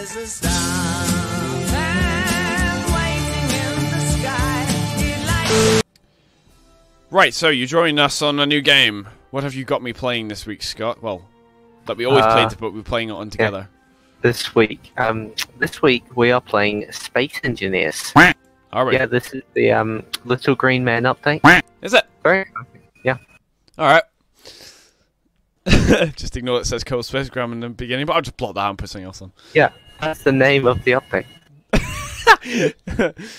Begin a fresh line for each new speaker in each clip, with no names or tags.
is a star. And waiting in the sky. He likes
Right, so you're joining us on a new game. What have you got me playing this week, Scott? Well, that we always
Uh,
played, but we're playing it on together.
This week, um, this week we are playing Space Engineers.
All right.
Yeah, this is the um Little Green Man update.
Is it?
Very. Yeah.
All right. just ignore that it says Cold Spacegram in the beginning, but I'll just blot that out and put something else on.
Yeah, that's the name of the update.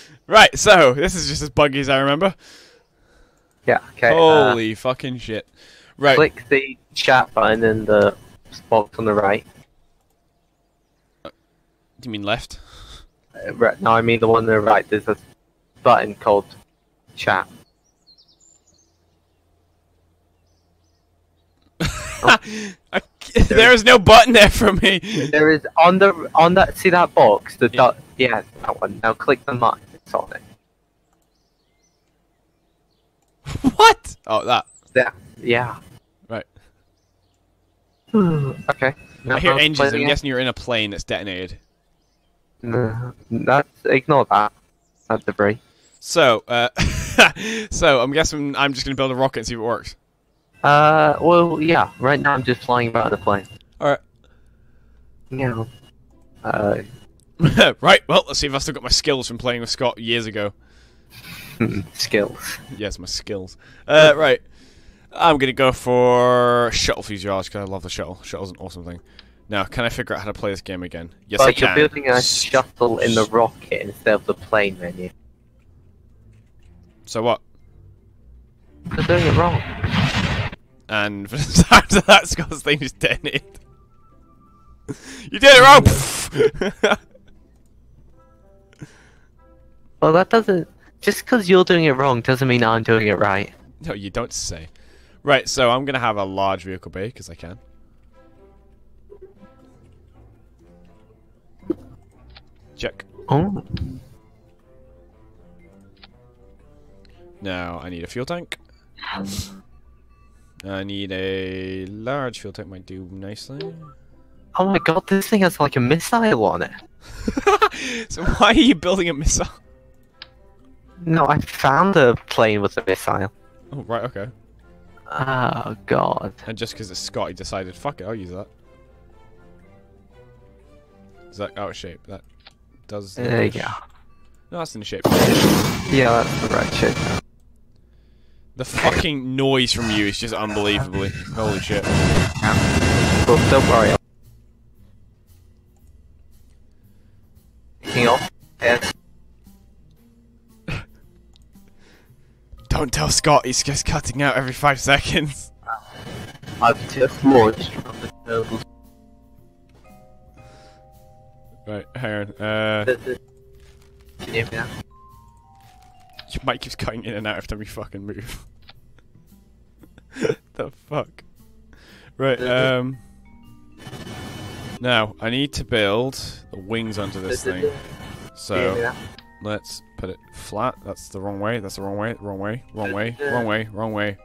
right, so this is just as buggy as I remember.
Yeah. Okay. uh,
Holy fucking shit. Right.
click the chat button in the box on the right.
Do you mean left?
Uh, right. No, I mean the one on the right. There's a button called chat.
I- there is no button there for me.
There is on the on that see that box the dot yeah that one. Now click the mark It's on it.
what? Oh, that.
Yeah. Yeah.
Right.
okay.
I hear engines. I'm guessing you're in a plane that's detonated.
No, that's ignore that. That debris.
So, uh, so I'm guessing I'm just gonna build a rocket and see if it works.
Uh, well, yeah. Right now I'm just flying about the plane.
All right.
Yeah. Uh,
right. Well, let's see if I still got my skills from playing with Scott years ago.
skills.
Yes, my skills. Uh, right. I'm gonna go for shuttle fuselage because I love the shuttle. Shuttle's an awesome thing. Now, can I figure out how to play this game again? Yes, I
but
can.
you're building a shuttle in the rocket instead of the plane menu.
So what?
You're doing it wrong.
And after that, Scott's thing just detonated. you did it wrong.
Well, that doesn't. Just because you're doing it wrong doesn't mean I'm doing it right.
no, you don't say. Right. So I'm gonna have a large vehicle bay because I can. Check.
Oh.
Now I need a fuel tank. I need a large fuel tank. Might do nicely.
Oh my god, this thing has like a missile on it.
so why are you building a missile?
No, I found a plane with a missile.
Oh right, okay.
Oh god.
And just because it's Scott, he decided, fuck it, I'll use that. Is that out of shape? That does.
There you go.
No, that's in shape.
Yeah, that's the right shit.
The fucking noise from you is just unbelievably. Holy shit.
Well, don't worry. Yes.
Don't tell Scott, he's just cutting out every five seconds.
I've just launched from the turbos.
Right, hang on. Uh,
Can you hear me now?
Your mic keeps cutting in and out every time you fucking move. the fuck? Right, um. Now, I need to build the wings onto this thing.
Can you hear
So. Let's put it flat. That's the wrong way. That's the wrong way. Wrong way. Wrong way. Wrong way. Wrong way.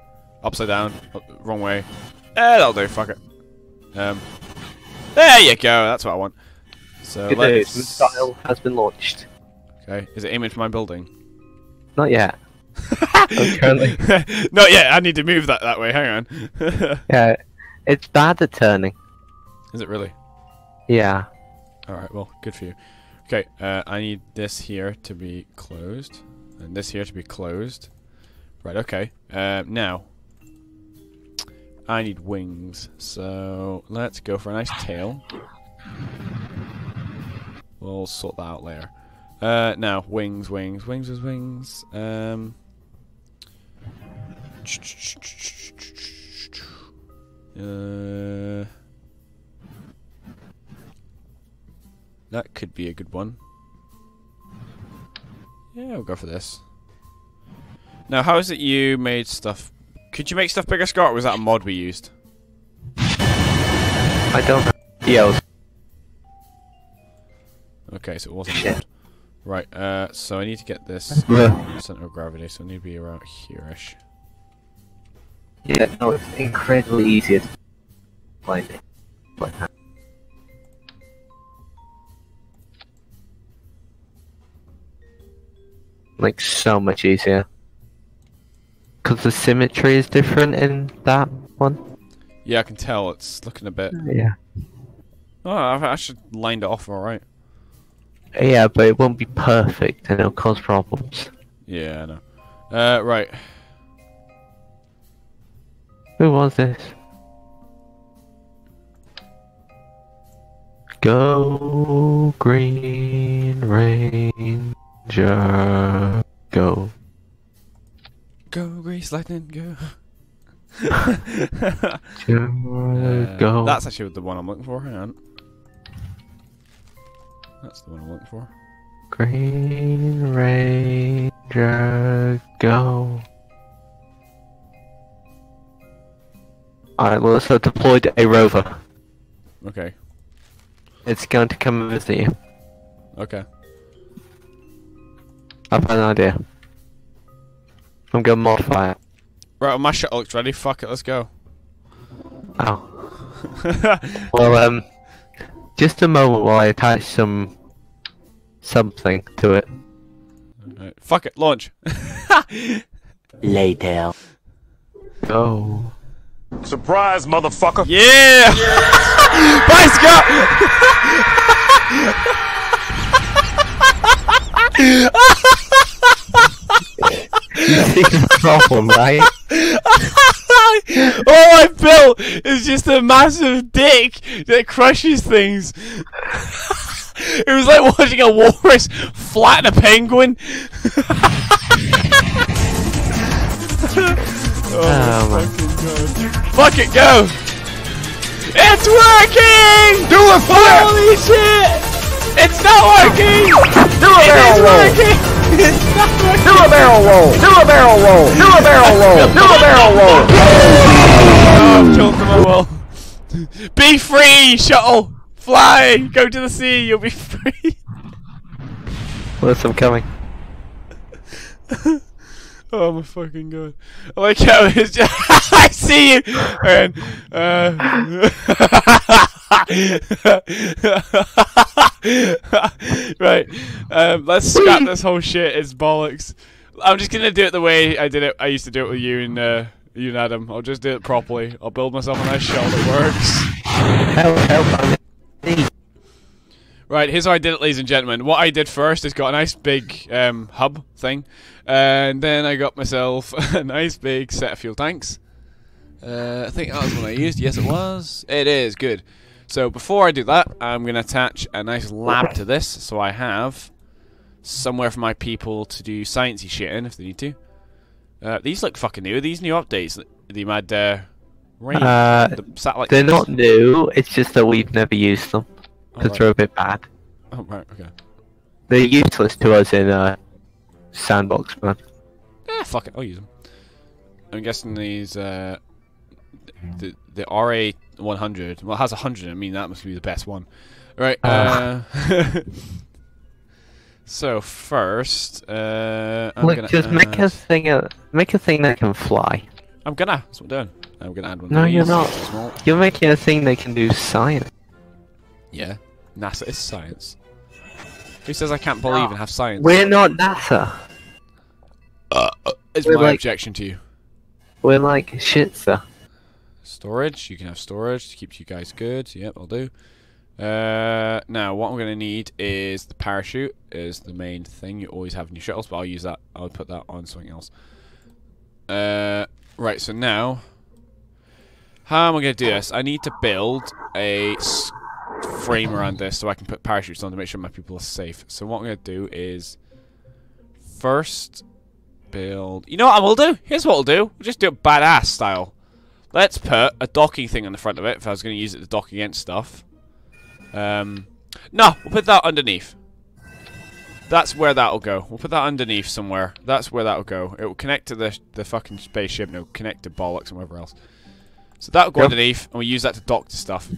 Upside down. Up- wrong way. Eh, that'll do. Fuck it. Um. There you go. That's what I want. So
Good
let's.
Missile has been launched.
Okay. Is it aiming for my building?
Not yet. currently-
Not yet. I need to move that that way. Hang on.
Yeah, it's bad at turning.
Is it really?
Yeah.
All right. Well, good for you. Okay. Uh, I need this here to be closed, and this here to be closed. Right. Okay. Uh, now, I need wings. So let's go for a nice tail. We'll sort that out later. Uh, now wings, wings, wings, wings, wings. Um. Uh. That could be a good one. Yeah, we'll go for this. Now, how is it you made stuff? Could you make stuff bigger, Scott, or was that a mod we used?
I don't know. Yeah.
Okay, so it wasn't a mod. Right, uh, so I need to get this center of gravity, so I need to be around here-ish.
Yeah, no, it's incredibly easy to find it. But... Like, so much easier. Because the symmetry is different in that one.
Yeah, I can tell, it's looking a bit...
Yeah.
Oh, I've actually lined it off alright.
Yeah, but it won't be perfect and it'll cause problems.
Yeah, I know. Uh, right.
Who was this? Go Green Ranger, go.
Go, Grease Lightning, go. Uh,
go.
That's actually the one I'm looking for. Hang on. That's the one I'm looking for.
Green Ranger, go. Alright, well, so deployed a rover.
Okay.
It's going to come and visit you.
Okay.
I've had an idea. I'm going to modify it.
Right, well, my shuttle looks ready. Fuck it, let's go.
Oh. Well, um, just a moment while I attach some something to it.
Right, Fuck it, launch.
Later.
Go.
Surprise, motherfucker.
yeah! Bye, Scott!
You see the problem, right?
All I built is just a massive dick that crushes things. It was like watching a walrus flatten a penguin.
Oh, oh man.
Fuck it, go! It's working! Do it, Holy shit! It's not working! Do a barrel roll! It's not working!
Do a barrel roll. Do a barrel roll. Do a barrel roll. Do a barrel roll.
Oh, I've killed them all well. Be free, shuttle! Fly! Go to the sea, you'll be free!
Lewis, I'm coming.
Oh my fucking god. I like how it's just I see you and uh Right. Um let's scrap this whole shit, it's bollocks. I'm just gonna do it the way I did it I used to do it with you and uh you and Adam. I'll just do it properly. I'll build myself a nice shell that works.
Help, help, I'm
Right, here's how I did it, ladies and gentlemen. What I did first is got a nice big um, hub thing, and then I got myself a nice big set of fuel tanks. Uh, I think that was what I used. Yes, it was. It is good. So before I do that, I'm going to attach a nice lab to this, so I have somewhere for my people to do sciencey shit in if they need to. Uh, these look fucking new. Are these new updates? The mad uh, rain,
Uh,
the satellite.
They're not new, it's just that we've never used them. Because
right.
they're a bit bad.
Oh right, okay.
They're useless to us in uh, Sandbox, man.
Eh, fuck it, I'll use them. I'm guessing these, uh, the the RA 100. Well, it has 100. I mean, that must be the best one. Right. Uh, so first, uh, I'm
Look,
gonna
just make a thing. Uh, make a thing that can fly.
I'm gonna. That's what I'm doing. I'm gonna add one.
No, you're not.
Small.
You're making a thing that can do science.
Yeah. NASA is science. Who says I can't believe and have science?
We're not NASA.
is
we're
my
like-
objection to you.
We're like shit, sir.
Storage. You can have storage to keep you guys good. Yep, I'll do. Uh, now, what I'm going to need is the parachute. Is the main thing you always have in your shuttles, but I'll use that. I'll put that on something else. Uh, right. So now, how am I going to do this? I need to build a frame around this so I can put parachutes on to make sure my people are safe. So what I'm going to do is first build. You know what I will do? Here's what we'll do. We'll just do it badass style. Let's put a docking thing on the front of it if I was going to use it to dock against stuff. Um, no, we'll put that underneath. That's where that'll go. We'll put that underneath somewhere. That's where that'll go. It will connect to the the fucking spaceship. and it'll connect to bollocks and whatever else. So that'll go
Yep.
underneath, and we use that to dock to stuff.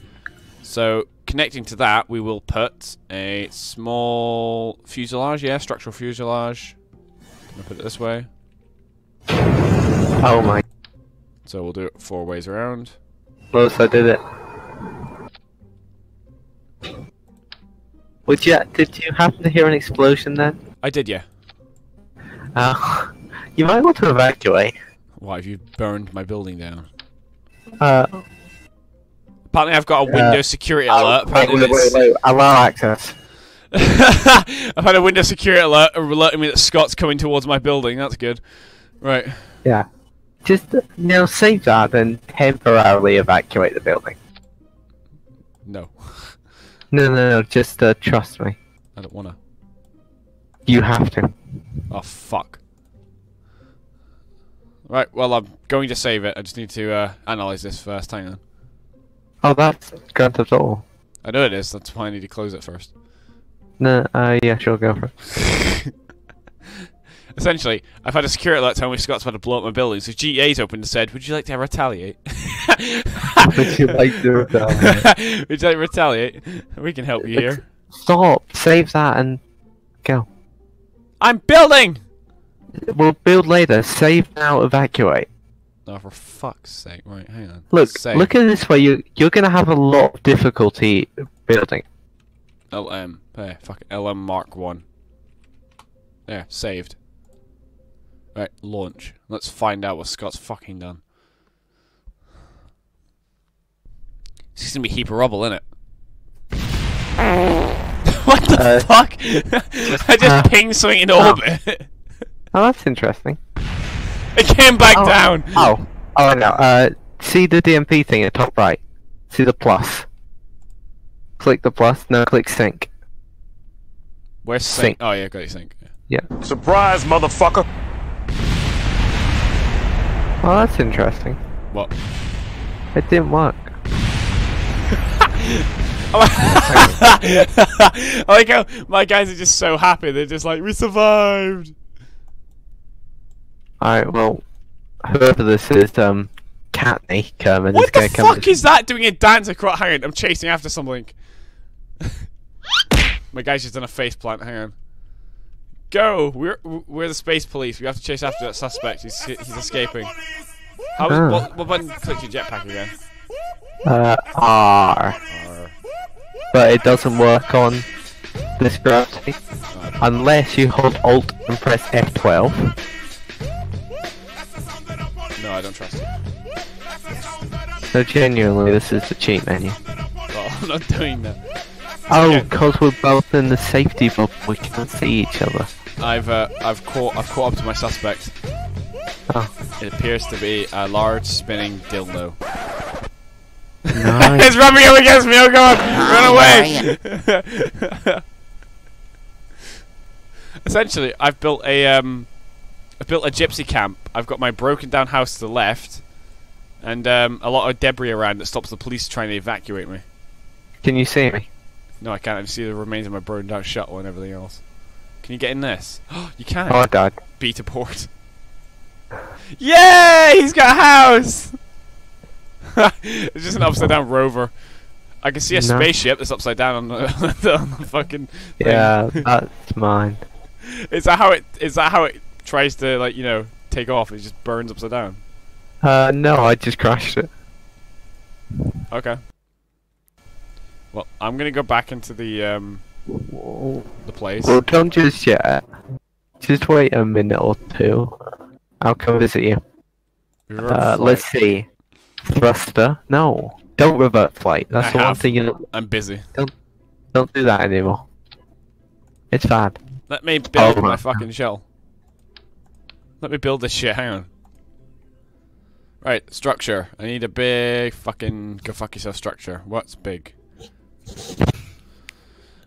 So connecting to that, we will put a small fuselage. Yeah, structural fuselage. I'll put it this way.
Oh my.
So we'll do it four ways around.
Close, I did it. Would you? Did you happen to hear an explosion then?
I did, yeah.
Uh, you might want to evacuate.
Why have you burned my building down?
Uh,
Apparently, I've got a Windows security
oh,
alert. Apparently
wait, wait, wait. Allow access.
I've had a Windows security alert alerting me that Scott's coming towards my building. That's good. Right.
Yeah. Just, you know, save that and temporarily evacuate the building.
No,
No, no, no, just uh, trust me.
I don't wanna.
You have to.
Oh fuck. Right. Well, I'm going to save it. I just need to uh, analyze this first. Hang on.
Oh, that's Grand Theft Auto.
I know it is. That's why I need to close it first.
No, uh, yeah, sure, go for it.
Essentially, I've had a security alert telling me Scott's about to blow up my building, so GA's opened and said, "Would you like to retaliate?"
Would you like to retaliate?
Would you like to retaliate? We can help you here.
Stop, save that and go.
I'm building.
We'll build later. Save now, evacuate.
Oh, for fuck's sake! Right, hang on.
Look,
Save.
look at it this way. You you're gonna have a lot of difficulty building.
LM. Hey, fuck it. LM Mark One. There, saved. Right, launch. Let's find out what Scott's fucking done. This is gonna be a heap of rubble, isn't it? what the
Uh,
fuck? I just
uh,
pinged something in
oh.
orbit.
Oh, that's interesting.
it came back
Oh.
down.
Oh, oh no. Uh, see the DMP thing at top right. See the plus. Click the plus. No, click sync.
Where's sync?
Sync.
Oh yeah, got it sync. Yeah.
Yeah.
Surprise, motherfucker.
Oh, that's interesting.
What?
It didn't work.
I like how my guys are just so happy. They're just like, we survived.
Alright, well, whoever this is, um, Katney, Kerman,
What the fuck is that doing a dance across? Hang on, I'm chasing after something. My guy's just done a face plant. Hang on. Go! We're we're the space police. We have to chase after that suspect. He's he's escaping. How
Ah.
what, what button clicks your jetpack again?
Uh, R.
R.
But it doesn't work on this gravity. Unless you hold Alt and press F12.
No, I don't trust you.
So genuinely, this is the cheat menu.
Well, I'm not doing that.
Oh,
Yeah.
because we're both in the safety bubble, we can't see each other.
I've uh, I've caught I've caught up to my suspect.
Oh,
It appears to be a large spinning dildo.
nice.
it's rubbing up against me. Oh god, run away! Essentially, I've built a um, I've built a gypsy camp. I've got my broken down house to the left, and um, a lot of debris around that stops the police trying to evacuate me.
Can you see me?
No, I can't. I just see the remains of my broken down shuttle and everything else. Can you get in this? you can.
Oh, I died.
Beta port. Yay! He's got a house! it's just an upside down rover. I can see a
No.
spaceship that's upside down on the, on the fucking. thing.
Yeah, that's mine.
Is that how it? Is that how it tries to like you know take off? It just burns upside down.
Uh, no, I just crashed it.
Okay. Well, I'm gonna go back into the um the place.
Well, don't just yet. Just wait a minute or two. I'll come visit you. Uh, let's see. Thruster? No. Don't revert flight. That's
I
the one thing you don't,
I'm busy.
don't don't do that anymore. It's bad.
Let me build
Oh,
my fucking shell. Let me build this shit. Hang on. Right, structure. I need a big fucking go fuck yourself structure. What's big?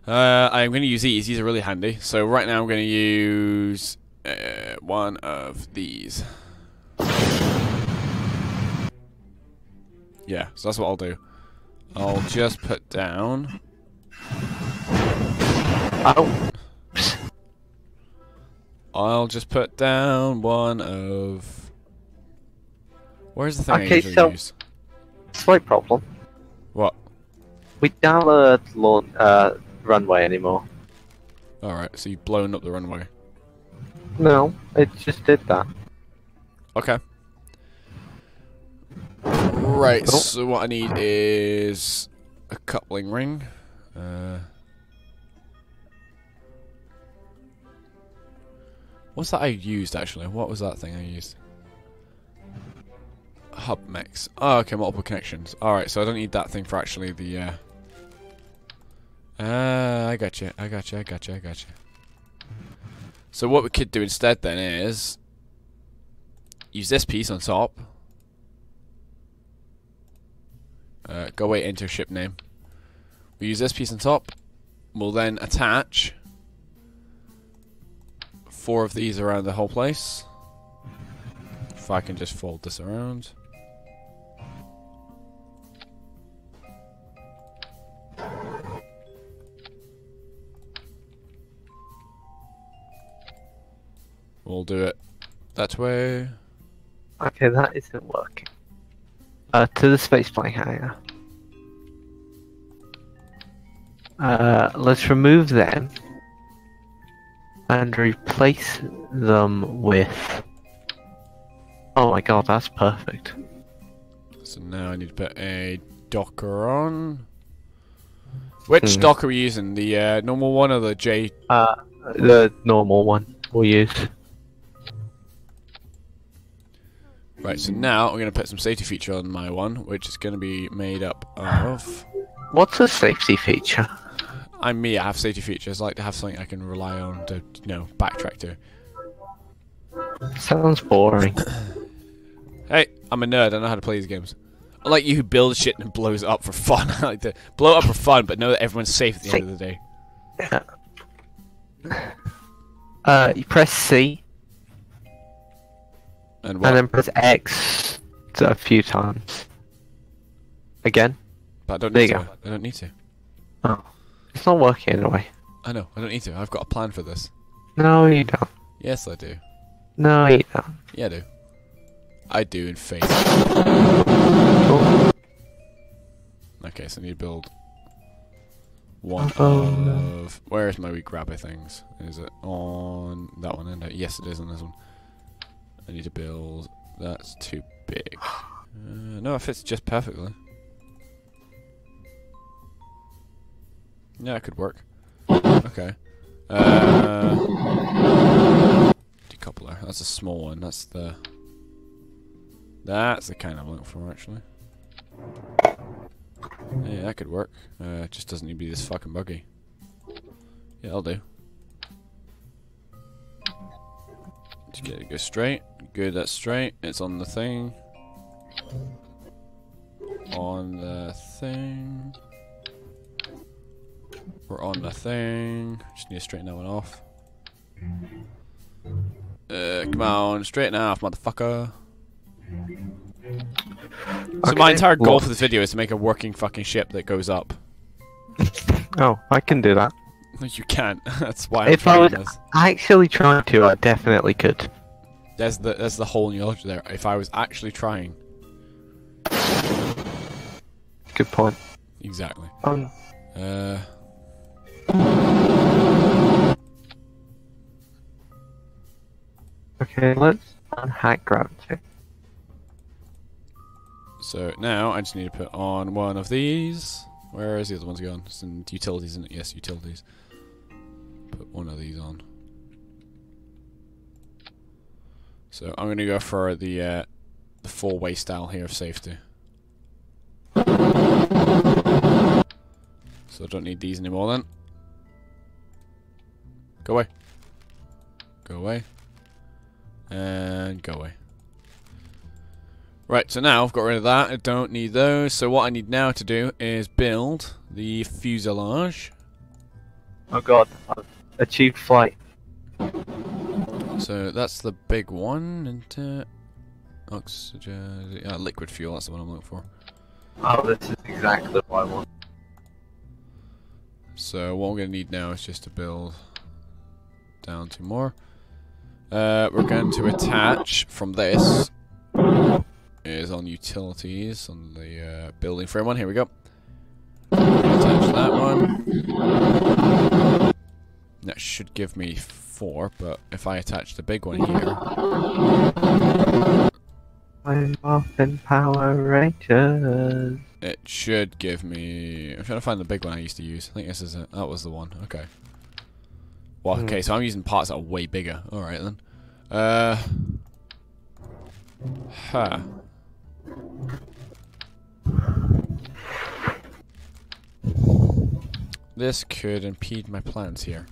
Uh, I'm going to use these. These are really handy. So right now I'm going to use uh, one of these. Yeah, so that's what I'll do. I'll just put down.
Oh,
I'll just put down one of. Where's the thing I
Okay,
usually
so-
use?
slight problem.
What?
We don't have a lawn, uh, runway anymore.
Alright, so you've blown up the runway.
No, it just did that.
Okay. Right,
Oh.
so what I need is a coupling ring. Uh, What's that I used actually? What was that thing I used? Hub Max. Oh, okay, multiple connections. Alright, so I don't need that thing for actually the, uh... Uh, I got you, I got you, I got you, I got you. So what we could do instead then is... Use this piece on top. Uh, go away, enter ship name. We use this piece on top. We'll then attach four of these around the whole place. If I can just fold this around. We'll do it that way.
Okay, that isn't working. Uh, to the spaceplane hangar. Uh, let's remove them and replace them with. Oh my god, that's perfect.
So now I need to put a Docker on. Which
Hmm.
Docker are we using? The uh, normal one or the J?
Uh, the normal one we'll use.
Right, so now I'm going to put some safety feature on my one, which is going to be made up of...
What's a safety feature?
I'm me, I have safety features. I like to have something I can rely on to, you know, backtrack to.
Sounds boring.
Hey, I'm a nerd, I know how to play these games. I like you who builds shit and blows it up for fun. I like to blow it up for fun, but know that everyone's safe at the end of the day.
Uh, you press C
And what?
and then press X a few times. Again?
but I don't
there
need
you
to. I don't need to.
Oh. It's not working anyway.
I know, I don't need to. I've got a plan for this.
No, you don't.
Yes, I do.
No, you don't.
Yeah, I do. I do, in faith.
Oh,
Okay, so I need to build one
Oh,
of. Where is my weak grabber things? Is it on that one? And yes, it is on this one. I need to build. That's too big. Uh, no, it fits just perfectly. Yeah, it could work. Okay. Uh, decoupler. That's a small one. That's the. That's the kind I'm looking for, actually. Yeah, that could work. Uh, just doesn't need to be this fucking buggy. Yeah, I'll do. Just get it go straight. Good, that's straight. It's on the thing. On the thing. We're on the thing. Just need to straighten that one off. Uh, come on, straighten off, motherfucker. So my entire goal for this video is to make a working fucking ship that goes up.
Oh, I can do that.
No, you can't. That's why I'm
If I was
this.
actually trying to, I definitely could.
There's the there's the whole new logic there. If I was actually trying,
Good point.
exactly.
Um,
Uh,
okay, let's unhack gravity.
so now I just need to put on one of these. Where is the other ones going? It's in utilities, isn't it? Yes, utilities. Put one of these on. So I'm gonna go for the uh, the four way style here of safety. So I don't need these anymore then. Go away. Go away. And go away. Right, so now I've got rid of that. I don't need those. So what I need now to do is build the fuselage.
Oh god, I've achieved flight.
So that's the big one. And uh, oxygen, yeah, liquid fuel. That's the one I'm looking for.
Oh, this is exactly what I want.
So what we're gonna need now is just to build down two more. Uh, we're going to attach from this is on utilities on the uh, building frame one. Here we go. Attach that one. That should give me four, but if I attach the big one here,
I'm off in Power Rangers.
it should give me. I'm trying to find the big one I used to use. I think this is it. That was the one. Okay. Well,
Hmm.
okay, so I'm using parts that are way bigger. All right then. Uh. Huh. This could impede my plans here.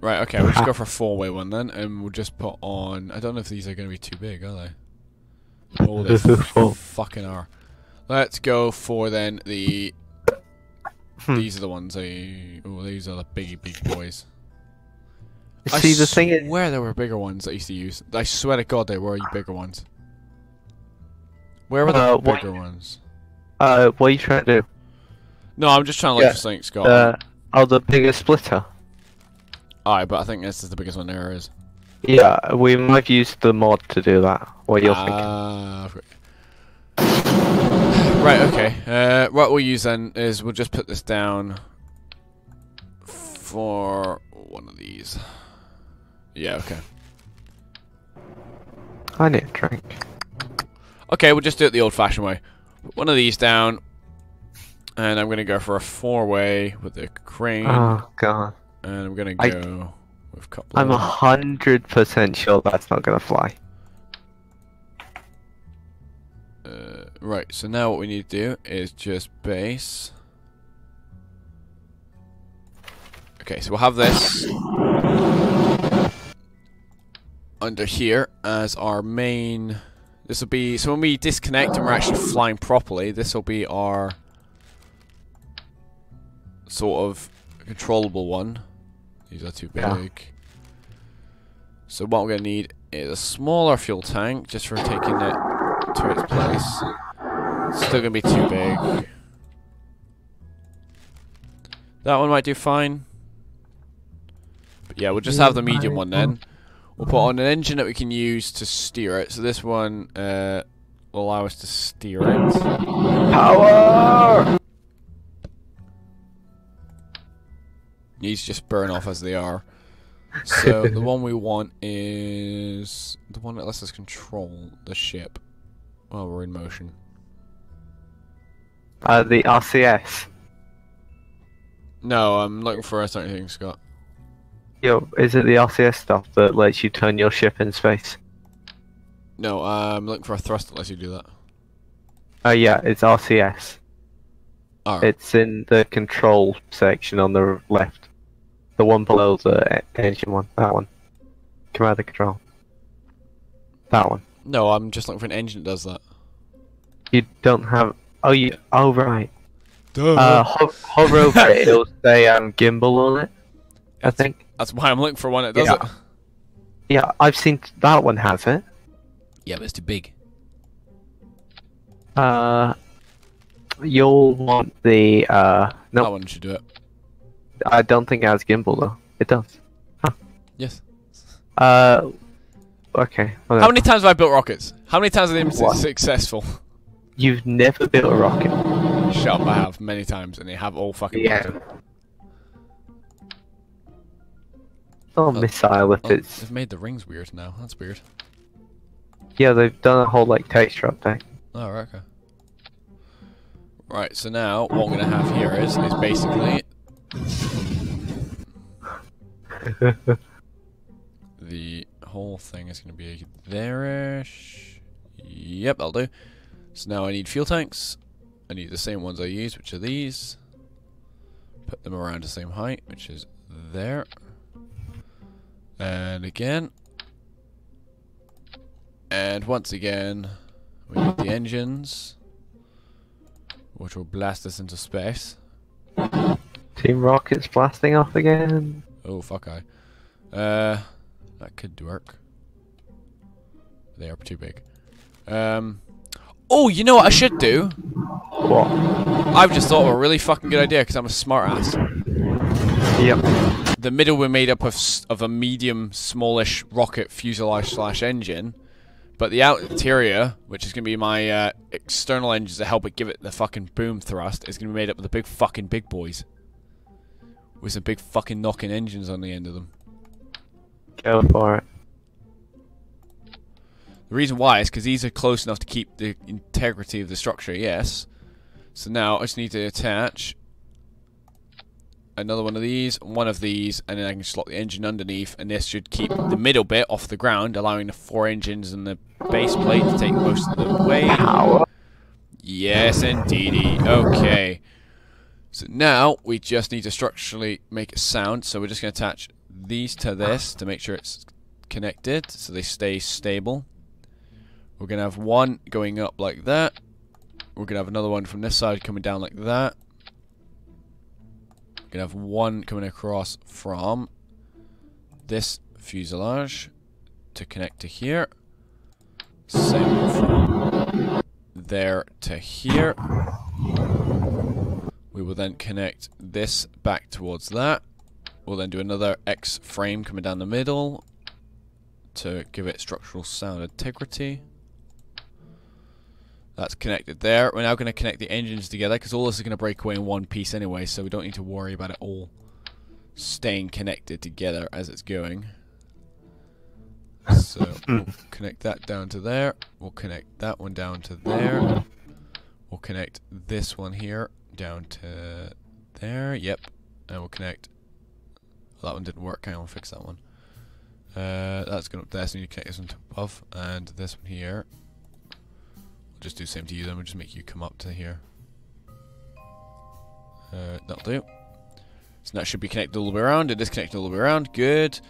Right, okay, we'll just go for a four-way one then, and we'll just put on... I don't know if these are going to be too big, are they? Oh, they
This is full.
fucking are. Let's go for then the...
Hmm.
These are the ones I... Oh, these are the big, big boys.
See, the thing
I
is,
swear there were bigger ones I used to use. I swear to God there were bigger ones. Where were the
Uh, what-
bigger ones?
uh, what are you trying to do?
No, I'm just trying to look
Yeah.
for something, Scott.
Uh, oh, the bigger splitter.
Alright, but I think this is the biggest one there is.
Yeah, we might have used the mod to do that. What you're thinking?
Ah. Right, okay. Uh, what we'll use then is we'll just put this down for one of these. Yeah, okay.
I need a drink.
Okay, we'll just do it the old-fashioned way. Put one of these down, and I'm gonna go for a four-way with the crane,
Oh god,
and I'm gonna
I-
go with a couple.
I'm a hundred percent sure that's not gonna fly.
Uh, right, so now what we need to do is just base. Okay, so we'll have this under here as our main. This will be so when we disconnect and we're actually flying properly. This will be our sort of controllable one. These are too big.
Yeah.
So what we're gonna need is a smaller fuel tank just for taking it to its place. It's still gonna be too big. That one might do fine. But yeah, we'll just have the medium one then. We'll put on an engine that we can use to steer it. So this one uh, will allow us to steer it.
Power!
These just burn off as they are. So the one we want is the one that lets us control the ship while we're in motion.
Uh, the RCS.
No, I'm looking for a certain thing, Scott.
Yo, is it the RCS stuff that lets you turn your ship in space?
No, uh, I'm looking for a thrust that lets you do that.
Oh yeah, it's RCS. It's in the control section on the left. The one below the engine one. That one. Command and control. That one.
No, I'm just looking for an engine that does that.
You don't have. Oh, you. Oh, right.
Duh.
Uh, ho- hover over it. It'll say um, gimbal on it. I think.
That's why I'm looking for one that does
Yeah.
it.
Yeah, I've seen that one have it.
Yeah, but it's too big.
Uh, you'll want the. Uh, No, That
one should do it.
I don't think it has gimbal though. It does.
Yes.
Uh, okay.
How many times have I built rockets? How many times have they been
What?
successful?
You've never built a rocket.
Shut up, I have many times, and they have all fucking.
Yeah. A missile if
Oh,
it's.
they've made the rings weird now. That's weird.
Yeah, they've done a whole like texture update.
Oh, right, okay. Right, so now what we're gonna have here is is basically the whole thing is gonna be there-ish. Yep, that'll do. So now I need fuel tanks. I need the same ones I used, which are these. Put them around the same height, which is there. And again. And once again, we need the engines, which will blast us into space.
Team Rocket's blasting off again.
Oh, fuck I. Uh, that could work. They are too big. Um, oh, you know what I should do?
What?
I've just thought of a really fucking good idea because I'm a smart ass.
Yep.
The middle we're made up of of a medium, smallish rocket fuselage slash engine, but the outer interior, which is going to be my uh, external engines to help it give it the fucking boom thrust, is going to be made up of the big fucking big boys. With some big fucking knocking engines on the end of them.
Go for it.
The reason why is because these are close enough to keep the integrity of the structure, yes. So now I just need to attach another one of these, one of these, and then I can slot the engine underneath, and this should keep the middle bit off the ground, allowing the four engines and the base plate to take most of the weight. Yes, indeedy. Okay. So now we just need to structurally make it sound. So we're just going to attach these to this to make sure it's connected so they stay stable. We're going to have one going up like that. We're going to have another one from this side coming down like that. To have one coming across from this fuselage to connect to here. Same from there to here. We will then connect this back towards that. We'll then do another X frame coming down the middle to give it structural sound integrity. That's connected there. We're now going to connect the engines together because all this is going to break away in one piece anyway, so we don't need to worry about it all staying connected together as it's going. So we'll connect that down to there. We'll connect that one down to there. We'll connect this one here down to there. Yep. And we'll connect. Well, that one didn't work. Hang on, fix that one. Uh, that's going up there, so we need to connect this one to above. And this one here. Just do the same to you, then we'll just make you come up to here. Uh, that'll do. So that should be connected all the way around. It is connected all the way around. Good.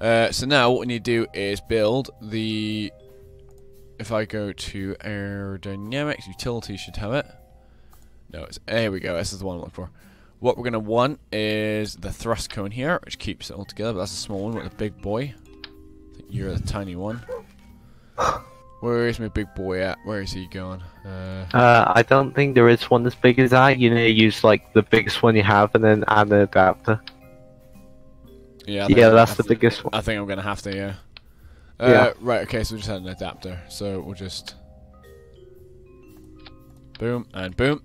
Uh, so now what we need to do is build the. If I go to aerodynamics, utility should have it. No, it's there we go. This is the one I'm looking for. What we're gonna want is the thrust cone here, which keeps it all together. But that's a small one. With the big boy. You're the tiny one. Where is my big boy at? Where is he going? Uh,
Uh, I don't think there is one as big as that. You need to use like the biggest one you have and then add an adapter.
yeah,
Yeah, that's the
to-
biggest one.
I think I'm gonna have to, yeah. Uh,
Yeah.
Right. Okay. So we just had an adapter. So we'll just boom and boom.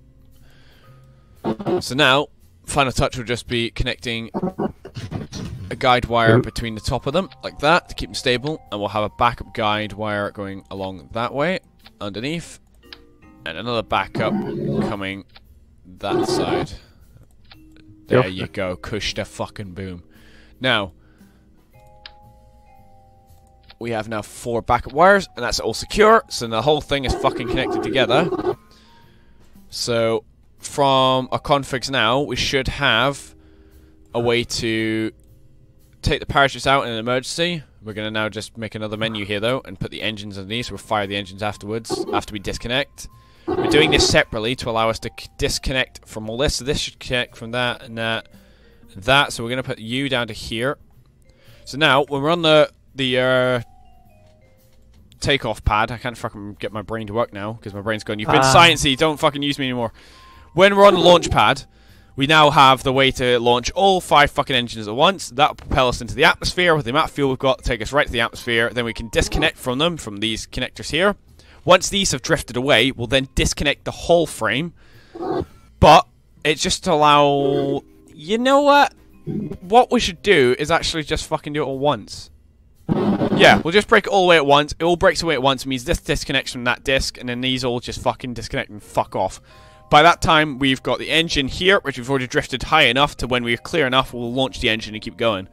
So now, final touch will just be connecting a guide wire between the top of them, like that, to keep them stable, and we'll have a backup guide wire going along that way, underneath, and another backup coming that side. There
Yep.
you go, cush the fucking boom. Now, we have now four backup wires, and that's all secure, so the whole thing is fucking connected together. So, from our configs now, we should have a way to take the parachutes out in an emergency. We're going to now just make another menu here, though, and put the engines underneath, so we'll fire the engines afterwards, after we disconnect. We're doing this separately to allow us to disconnect from all this, so this should connect from that and that and that, so we're going to put you down to here. So now, when we're on the the uh, takeoff pad, I can't fucking get my brain to work now because my brain's gone. You've been
Ah.
sciencey. Don't fucking use me anymore. When we're on the launch pad, we now have the way to launch all five fucking engines at once. That will propel us into the atmosphere with the amount of fuel we've got. Take us right to the atmosphere. Then we can disconnect from them from these connectors here. Once these have drifted away, we'll then disconnect the whole frame. But it's just to allow. You know what? What we should do is actually just fucking do it all once. Yeah, we'll just break it all the way at once. It all breaks away at once. Means this disconnects from that disc, and then these all just fucking disconnect and fuck off. By that time, we've got the engine here, which we've already drifted high enough to when we're clear enough, we'll launch the engine and keep going.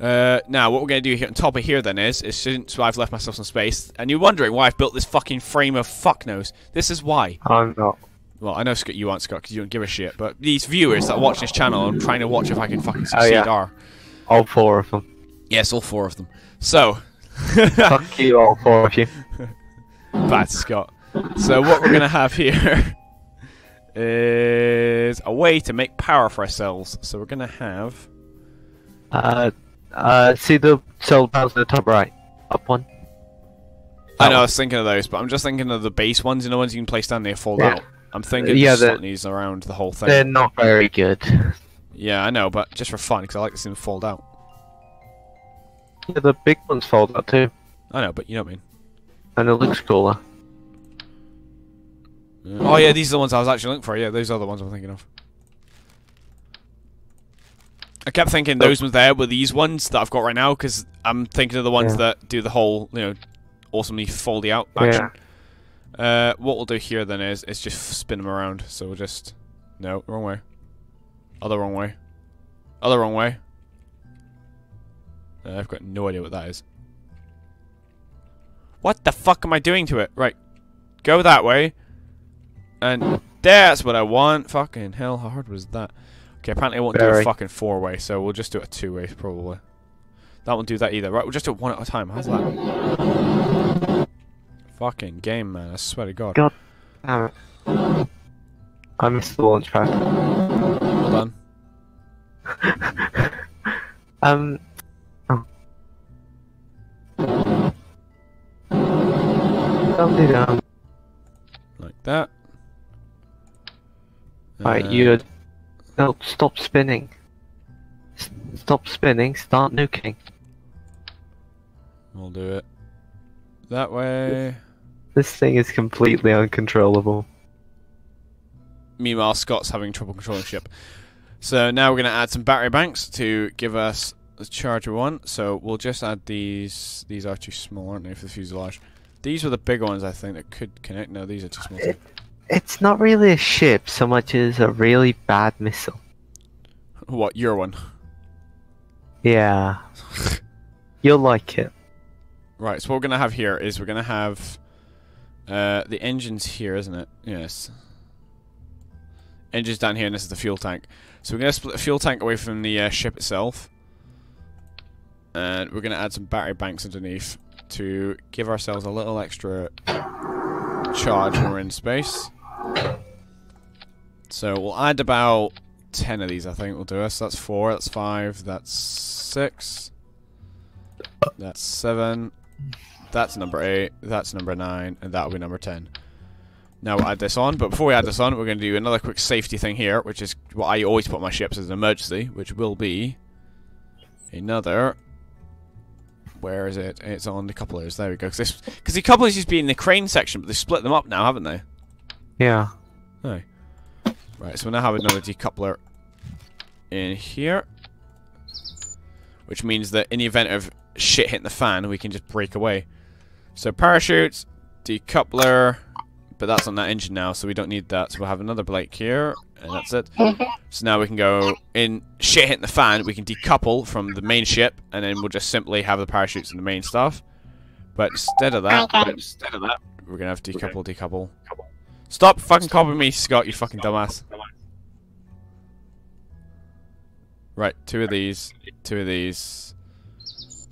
Uh, now, what we're going to do here on top of here then is, is since I've left myself some space, and you're wondering why I've built this fucking frame of fuck knows. this is why.
I'm not.
Well, I know Scott, you aren't Scott because you don't give a shit, but these viewers that watch this channel, I'm trying to watch if I can fucking
Oh,
succeed
yeah.
are.
All four of them.
Yes, all four of them. So,
Fuck you, all four of you.
bad Scott. So what we're gonna have here is a way to make power for ourselves. So we're gonna have
Uh, uh, see the cell panels at the top right? Up one?
I know I was thinking of those, but I'm just thinking of the base ones, you know, ones you can place down there fall
Yeah.
out. I'm thinking
Yeah,
yeah,
the-
slotting these around the whole thing.
They're not very good.
Yeah, I know, but just for fun, because I like to see them fold out.
Yeah, the big ones fold out too,
I know, but you know what I mean.
and it looks cooler.
Oh yeah, these are the ones I was actually looking for. Yeah, those are the ones I'm thinking of. I kept thinking those ones there were these ones that I've got right now because I'm thinking of the ones
Yeah.
that do the whole, you know, awesomely foldy out action. Uh, what we'll do here then is is just spin them around. So we'll just no wrong way. Other wrong way. Other wrong way. Uh, I've got no idea what that is. What the fuck am I doing to it? Right. Go that way. And that's what I want. Fucking hell, how hard was that? Okay, apparently I won't do a fucking four way, so we'll just do a two way probably. That won't do that either. Right, we'll just do it one at a time. How's that? Fucking game, man. I swear to God.
God. Damn it. I missed the launch pad.
Well done.
Um. Oh. Don't do that.
Like that.
Right,
Uh,
you. No, stop spinning. S- Stop spinning. Start nuking.
We'll do it that way.
This thing is completely uncontrollable.
Meanwhile, Scott's having trouble controlling the ship. So now we're going to add some battery banks to give us the charge we want. So we'll just add these. These are too small, aren't they, for the fuselage? These were the big ones, I think, that could connect. No, these are too small.
It's not really a ship so much as a really bad missile.
What, your one?
Yeah. You'll like it.
Right, so what we're going to have here is we're going to have uh, the engines here, isn't it? Yes. Engines down here, and this is the fuel tank. So we're going to split the fuel tank away from the uh, ship itself. And we're going to add some battery banks underneath to give ourselves a little extra charge when we're in space. So we'll add about 10 of these, I think, will do us. That's 4, that's 5, that's 6, that's 7, that's number 8, that's number 9, and that'll be number 10. Now we'll add this on, but before we add this on, we're going to do another quick safety thing here, which is what I always put my ships as an emergency, which will be another... Where is it? It's on the couplers. There we go. Because the couplers used to be in the crane section, but they've split them up now, haven't they?
Yeah.
Right. Right, so we now have another decoupler in here. Which means that in the event of shit hitting the fan, we can just break away. So parachutes, decoupler, but that's on that engine now, so we don't need that. So we'll have another Blake here, and that's it. So now we can go in shit hitting the fan, we can decouple from the main ship, and then we'll just simply have the parachutes and the main stuff. But instead of that, but instead of that, we're gonna have decouple, decouple. Stop fucking copying me, Scott, you fucking dumbass. Right, two of these, two of these.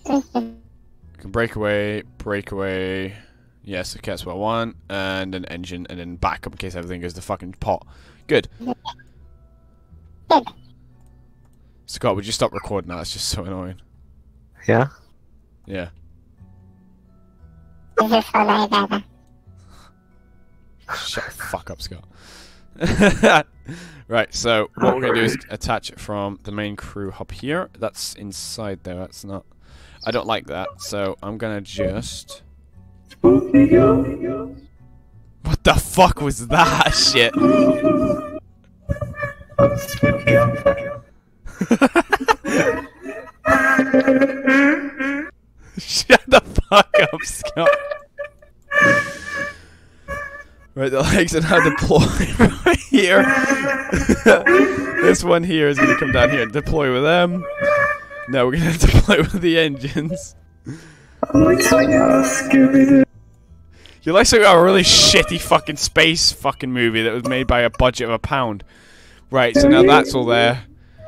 We can break away, break away. Yes, okay, that's what I want. And an engine, and then back up in case everything goes to fucking pot. Good. Scott, would you stop recording that? That's just so annoying.
Yeah?
Yeah. Shut the fuck up, Scott. right, so what we're going to do is attach it from the main crew hub here. That's inside there, that's not... I don't like that, so I'm going to just... What the fuck was that shit? Shut the fuck up, Scott. Right, the legs are now deployed right here. this one here is going to come down here and deploy with them. Now we're going to deploy with the engines. You like something oh, a really shitty fucking space fucking movie that was made by a budget of a pound. Right, so now that's all there.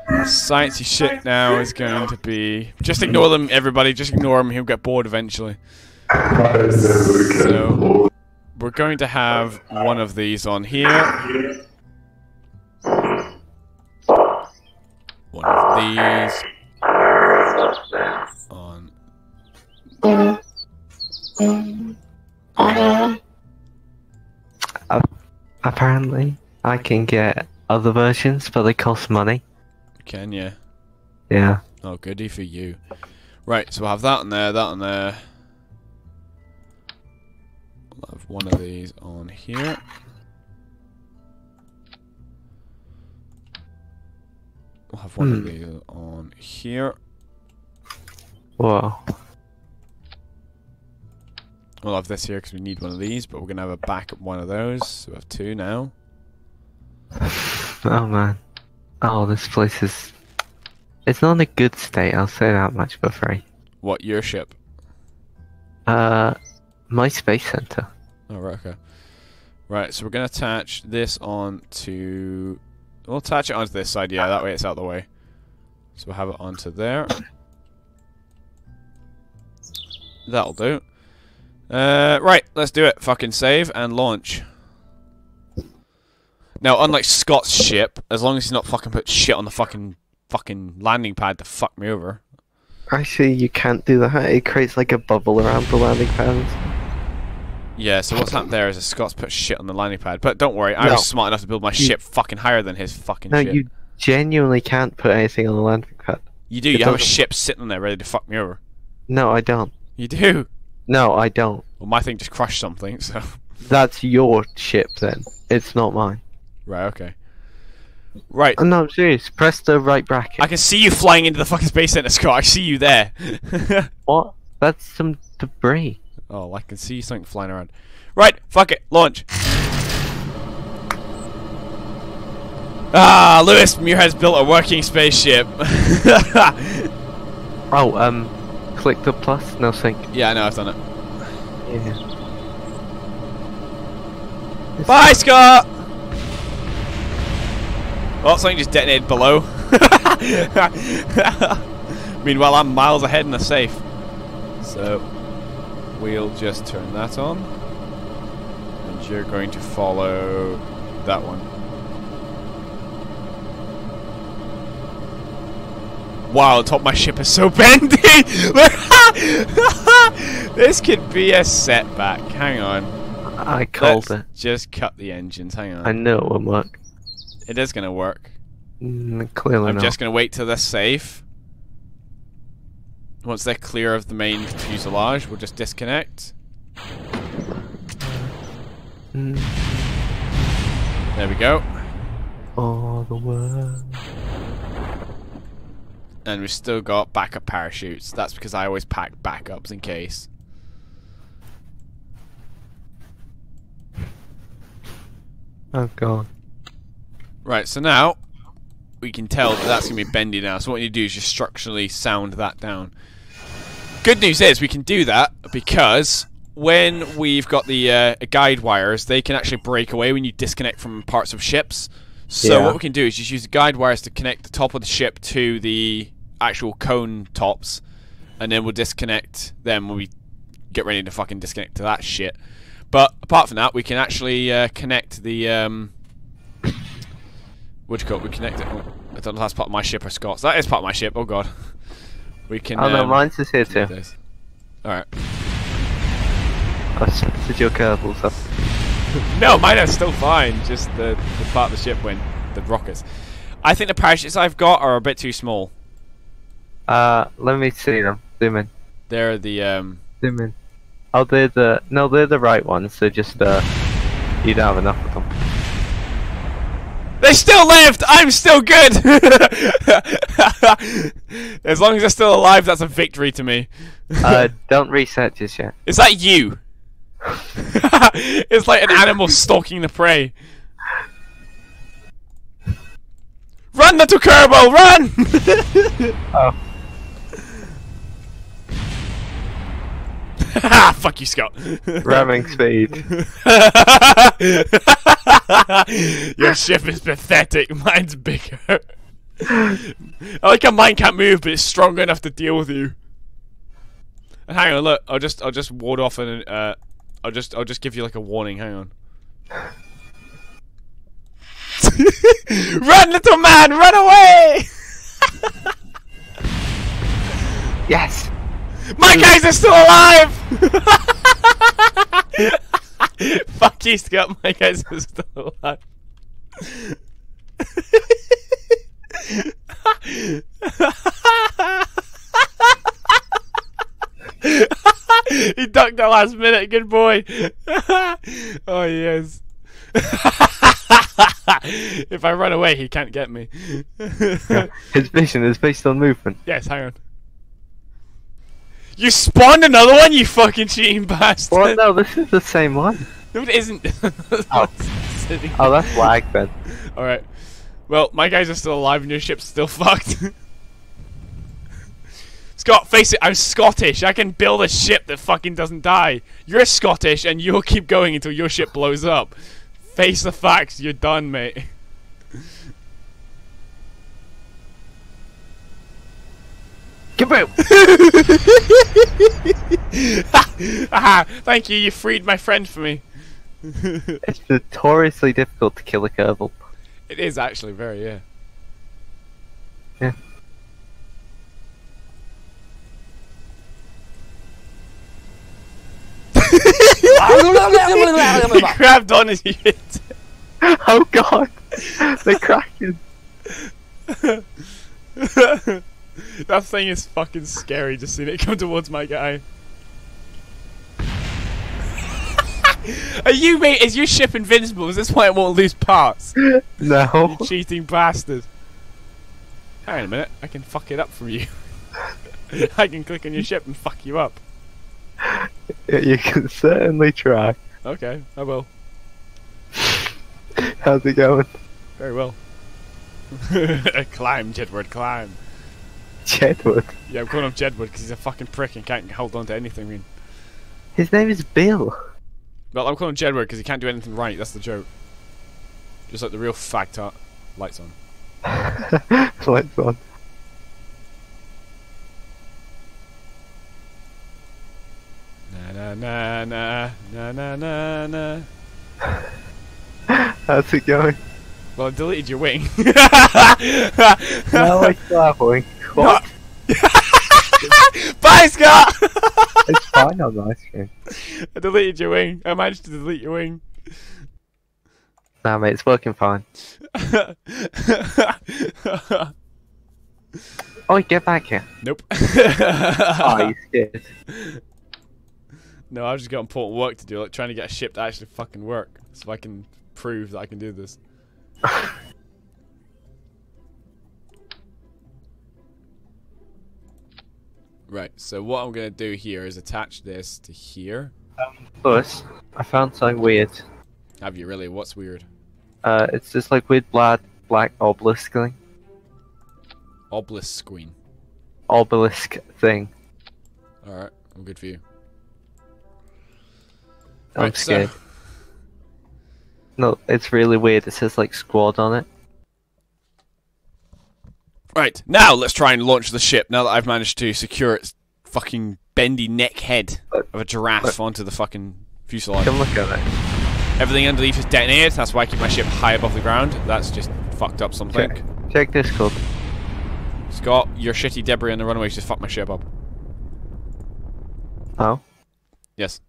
Sciencey shit now is going to be. Just ignore them, everybody. Just ignore him. He'll get bored eventually. So we're going to have one of these on here. One of these on.
Apparently, I can get other versions, but they cost money.
Can you?
Yeah.
Oh, goody for you. Right, so we'll have that on there, that on there. We'll have one of these on here. We'll have one of
Hmm.
these on here.
Whoa.
We'll have this here because we need one of these, but we're going to have a backup one of those. So we have two now.
Oh man. Oh, this place is. It's not in a good state, I'll say that much for free.
What, your ship?
Uh, my space center.
Oh, right, okay. Right, so we're going to attach this on to... We'll attach it onto this side, yeah, that way it's out of the way. So we'll have it onto there. That'll do. Uh, right, let's do it. Fucking save and launch. Now, unlike Scott's ship, as long as he's not fucking put shit on the fucking fucking landing pad to fuck me over.
Actually, you can't do that. It creates like a bubble around the landing pads.
Yeah, so what's happened there is that Scott's put shit on the landing pad. But don't worry, I
No.
was smart enough to build my
You-
ship fucking higher than his fucking
No,
ship.
you genuinely can't put anything on the landing pad.
You do.
It
You have a ship sitting there ready to fuck me over.
No, I don't.
You do.
No, I don't.
Well, my thing just crushed something. So
That's your ship then. It's not mine.
right, okay. Right,
Oh, no, I'm serious. Press the right bracket.
I can see you flying into the fucking space center, Scott. I see you there.
What? That's some debris.
Oh, I can see something flying around. Right, fuck it, launch. Ah, Lewis Muir has built a working spaceship.
Oh, um, click the plus, no sync.
yeah, I know, I've done it.
Yeah.
Bye, Scott! Oh, something just detonated below. Meanwhile, I'm miles ahead in the safe. So, we'll just turn that on. And you're going to follow that one. Wow, the top of my ship is so bendy! this could be a setback. Hang on.
I called
Let's
it.
just cut the engines. Hang on.
I know it won't work.
It is going to work.
Mm, clearly
I'm
not.
just going to wait till they're safe. Once they're clear of the main fuselage, we'll just disconnect.
Mm,
There we go.
all the world.
And we've still got backup parachutes. That's because I always pack backups in case.
Oh god.
Right, so now we can tell that that's going to be bendy now. So what you do is just structurally sound that down. Good news is we can do that because when we've got the uh, guide wires, they can actually break away when you disconnect from parts of ships. So
Yeah.
what we can do is just use the guide wires to connect the top of the ship to the actual cone tops, and then we'll disconnect them when we get ready to fucking disconnect to that shit. But apart from that, we can actually uh, connect the um, what do you call it? We connect it. Oh, I don't know that's part of my ship or Scott's. That is part of my ship. Oh god. We can.
Oh no,
um,
mine's is here too.
All right.
I scented your cables up.
No, mine are still fine. Just the, the part of the ship when the rockets. I think the parachutes I've got are a bit too small.
Uh, let me see them. Zoom in.
They're the um.
Zoom in. Oh, they're the no, they're the right ones. They're just uh, you don't have enough of them.
They still lived. I'm still good. as long as they're still alive, that's a victory to me.
Uh, don't reset just yet.
Is that you? it's like an animal stalking the prey. Run, little Kerbal, run!
Oh.
Fuck you, Scott.
Ramming speed.
Your ship is pathetic. Mine's bigger. I like how mine can't move, but it's strong enough to deal with you. And hang on, look. I'll just, I'll just ward off and uh, I'll just, I'll just give you like a warning. Hang on. run, little man, run away!
Yes.
My mm. guys are still alive! Fuck you, Scott. My guys are still alive. he ducked that last minute. Good boy. oh, yes. if I run away, he can't get me.
His vision is based on movement.
yes, hang on. You spawned another one, you fucking cheating bastard.
Well, no, this is the same one.
No, it isn't.
Oh.
oh.
Oh, that's lag then.
Alright. Well, my guys are still alive and your ship's still fucked. Scott, face it, I'm Scottish. I can build a ship that fucking doesn't die. You're Scottish and you'll keep going until your ship blows up. Face the facts, you're done, mate.
Kaboom!
Aha! Thank you, you freed my friend for me.
it's notoriously difficult to kill a Kerbal.
It is actually very, yeah.
Yeah.
he grabbed on as you hit.
Oh god! They're cracking.
that thing is fucking scary. Just seeing it come towards my guy. Are you mate? Is your ship invincible? Is this why it won't lose parts?
No.
You cheating bastard. Hang on a minute. I can fuck it up for you. I can click on your ship and fuck you up.
You can certainly try.
Okay, I will.
How's it going?
Very well. climb, Jedward, climb.
Jedward.
Yeah, I'm calling him Jedward because he's a fucking prick and can't hold on to anything. I mean,
His name is Bill.
well, I'm calling him Jedward because he can't do anything right. That's the joke. Just like the real fact art. Lights on.
Lights on.
Na na na na na na na.
How's it going?
Well, I deleted your wing.
No, I still have one. What?
Bye, Scott.
It's fine on my screen.
I deleted your wing. I managed to delete your wing.
Nah, mate, it's working fine. Oh, get back here.
nope.
Oh, you scared.
no, I've just got important work to do, like trying to get a ship to actually fucking work, so I can prove that I can do this. Right. So what I'm gonna do here is attach this to here.
Plus, I found something weird.
Have you really? What's weird?
Uh, it's just like weird black black obelisk thing.
Obelisk screen.
Obelisk thing.
All right. I'm good for you.
I'm
Right, so-
No, it's really weird. It says like squad on it.
Right, now let's try and launch the ship now that I've managed to secure its fucking bendy neck head of a giraffe onto the fucking fuselage.
Come look at it.
Everything underneath is detonated, that's why I keep my ship high above the ground. That's just fucked up something.
Check, check this code.
Scott, your shitty debris on the runways just fucked my ship up.
Oh.
Yes.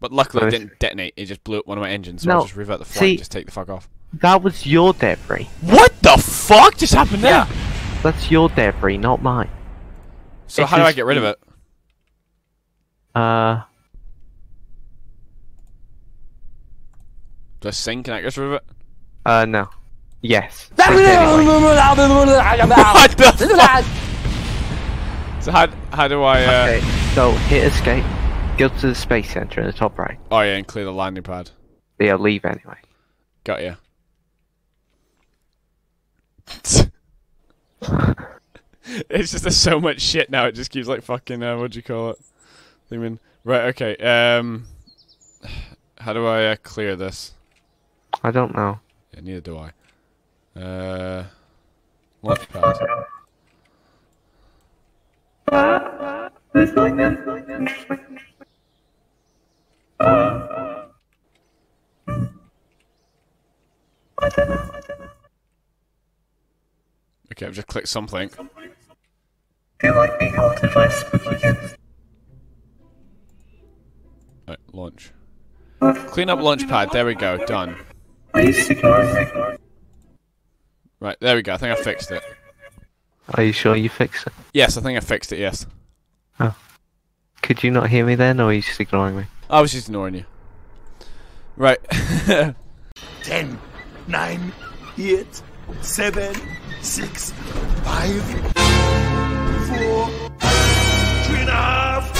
But luckily it didn't detonate, it just blew up one of my engines, so
No,
I'll just revert the flight
see-
and just take the fuck off.
That was your debris.
What the fuck just happened there?
That's your debris, not mine.
So
It's
how do I get rid of it?
Uh,
Do I sink and I get rid of it?
uh, no. Yes.
What the fuck? So how, how do I, uh...
Okay, so hit escape. Go to the space center in the top right.
Oh yeah, and clear the landing pad.
Yeah, leave anyway.
Got ya. it's just there's so much shit now. It just keeps like fucking. Uh, what do you call it? I mean, right. Okay. Um, how do I uh, clear this?
I don't know.
Yeah, neither do I. Uh, launch pad. Okay, I've just clicked something. Right, uh, launch. Clean up launch pad. There we go. Done. Are you signaling me? Right, there we go. I think I fixed it.
Are you sure you fixed it?
Yes, I think I fixed it. Yes. Oh.
Could you not hear me then, or are you just ignoring me?
I was just ignoring you. Right.
Ten, nine, eight, seven, six, five, four, three and a half,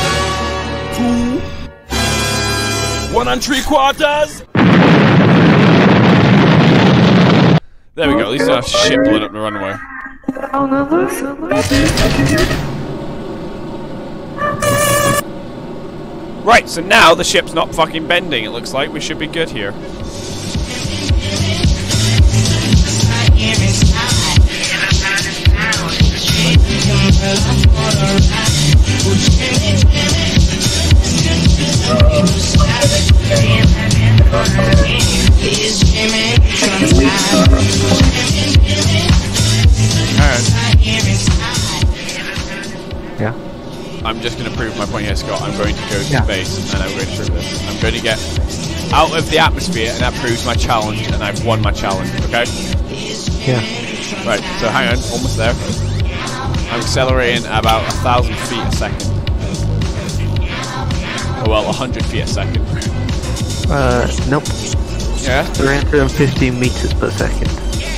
two, one and three quarters.
There we go. At least I have shit blowing up the runway. Right, so now the ship's not fucking bending. It looks like we should be good here. I'm just going to prove my point here, Scott. I'm going to go to
Yeah.
space, and I'm going to prove this. I'm going to get out of the atmosphere, and that proves my challenge, and I've won my challenge. Okay.
Yeah.
Right. So hang on, almost there. I'm accelerating about a thousand feet a second. Oh well, a hundred feet a second.
Uh, nope.
Yeah.
315 meters per second.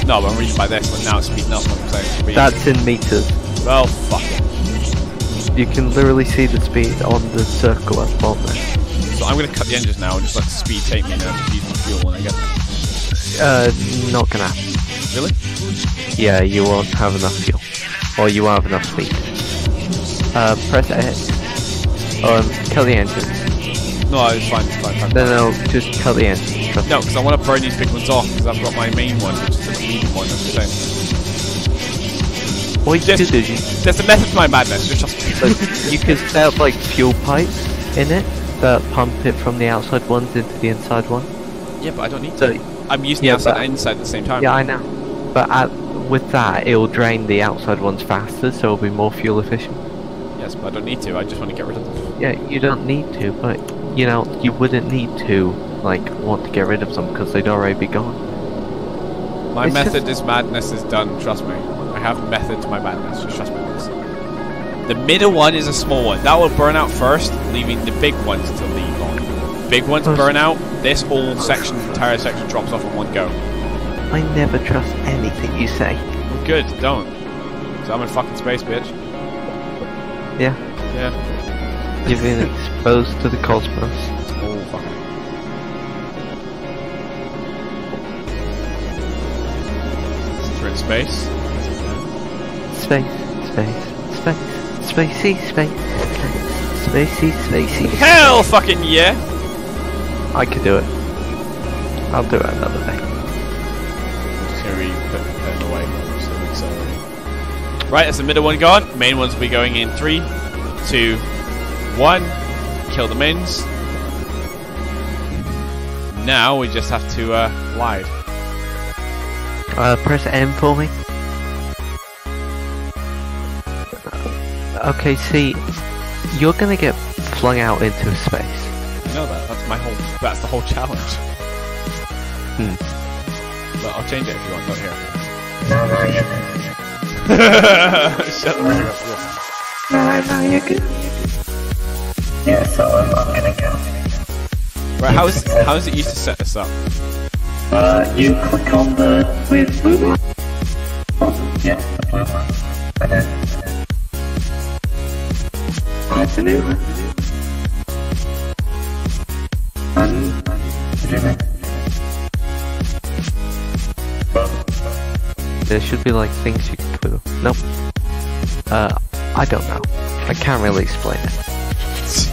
No, but I'm reading by this, but now it's speeding up. I'm saying. Speed.
That's in meters.
well, fuck it.
You can literally see the speed on the circle at the bottom there.
So I'm going to cut the engines now and just let the speed take me, and then just use my fuel when I get there.
Uh, not gonna happen.
Really?
Yeah, you won't have enough fuel. Or you won't have enough sleep. Uh, press X. Um, kill the engine.
No, it's fine. It's fine. fine.
No, no, just kill the engine. Trust.
No, because I want to burn these big ones off because I've got my main one, which is the medium one. That's the same.
What you do is you,
There's a method to my madness. Just trust me.
you could set up like fuel pipes in it that pump it from the outside ones into the inside one.
yeah, but I don't need
So
to. I'm using
yeah,
the outside and inside at the same time.
yeah, I know. But at, with that, it'll drain the outside ones faster, so it'll be more fuel efficient.
Yes, but I don't need to. I just want to get rid of them.
Yeah, you don't need to, but you know, you wouldn't need to like want to get rid of them because they'd already be gone.
My
It's
method
just-
is madness is done. Trust me. I have method to my madness. Just trust me. The middle one is a small one. That will burn out first, leaving the big ones to leave on. Big ones burn out. This whole section, entire section, drops off in one go.
I never trust anything you say.
Good, don't. So I'm in fucking space, bitch.
Yeah,
Yeah.
you've been exposed to the cosmos.
Oh, fuck. Since we're in space.
Space, space, space, spacey, space, spacey, spacey.
Hell fucking yeah!
I could do it. I'll do it another day.
Just gonna put put them away. so we accelerate. Right, that's the middle one gone. Main ones will be going in three, two, one. Kill the mains. Now we just have to uh, glide.
Uh, press M for me. Okay, see, you're gonna get flung out into space.
You know that. That's my whole. That's the whole challenge.
Hmm.
I'll change it if you want. Shut the up.
No, no, you're good. Yeah, so I'm gonna go.
Right, how is how is it used to set this up?
Uh, you click on the blue line. Yeah, the blue one.
There should be like things you can put. Nope. Uh, I don't know. I can't really explain it. Just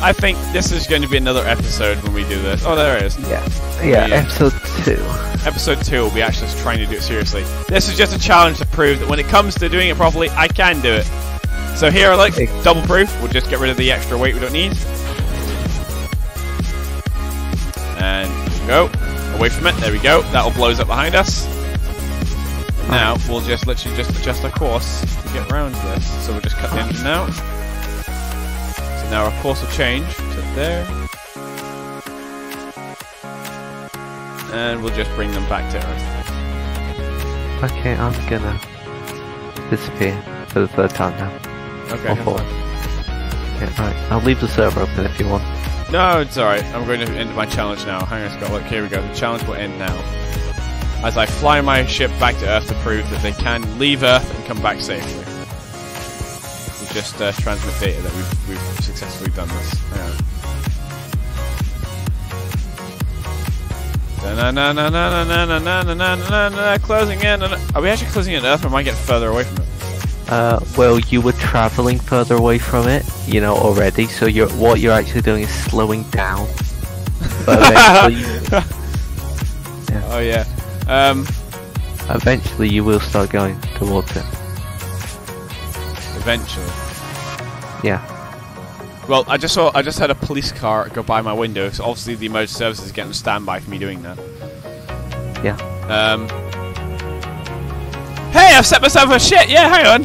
I think this is going to be another episode when we do this. Oh, there it is.
yeah, yeah.
Yeah.
Episode two.
Episode 2 will be actually trying to do it seriously. This is just a challenge to prove that when it comes to doing it properly, I can do it. So here, I
like,
double proof. We'll just get rid of the extra weight we don't need. And go. Away from it. There we go. That'll blows up behind us. Now, we'll just literally just adjust our course to get around this. So we'll just cut the engine out. So now our course will change to there. And we'll just bring them back to Earth.
Okay, I'm gonna disappear for the third time now.
Okay.
Or fourth. Yeah, right. I'll leave the server open if you want.
No, it's alright. I'm going to end my challenge now. Hang on, Scott. Look, here we go. The challenge will end now as I fly my ship back to Earth to prove that they can leave Earth and come back safely. We just uh, transmit data that we've, we've successfully done this. Yeah. Closing in. Are we actually closing in Earth, or am I getting further away from it?
Uh, well, you were traveling further away from it, you know already. So you're, what you're actually doing is slowing down. yeah.
Oh yeah. Um,
eventually you will start going towards it.
eventually.
Yeah.
Well, I just saw. I just had a police car go by my window. So obviously the emergency services is getting standby for me doing that.
Yeah.
Um. Hey, I've set myself a shit. Yeah, hang on.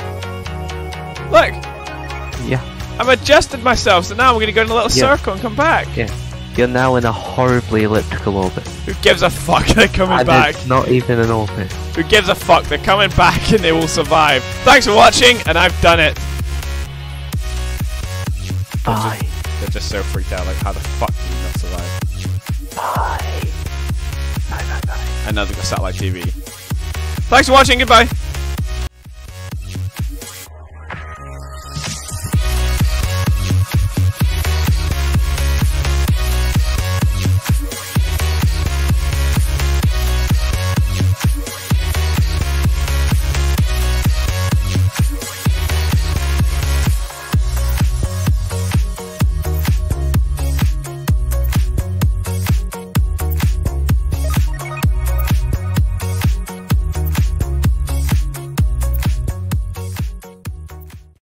Look,
Yeah.
I've adjusted myself, so now I'm gonna go in a little
Yeah.
circle and come back.
Yeah. You're now in a horribly elliptical orbit.
Who gives a fuck? They're coming
And
back.
it's not even an orbit.
Who gives a fuck? They're coming back and they will survive. Thanks for watching, and I've done it.
Bye.
They're just so freaked out. Like, how the fuck did you not survive?
Bye. Bye bye bye.
And now they've got satellite TV. Thanks for watching. Goodbye.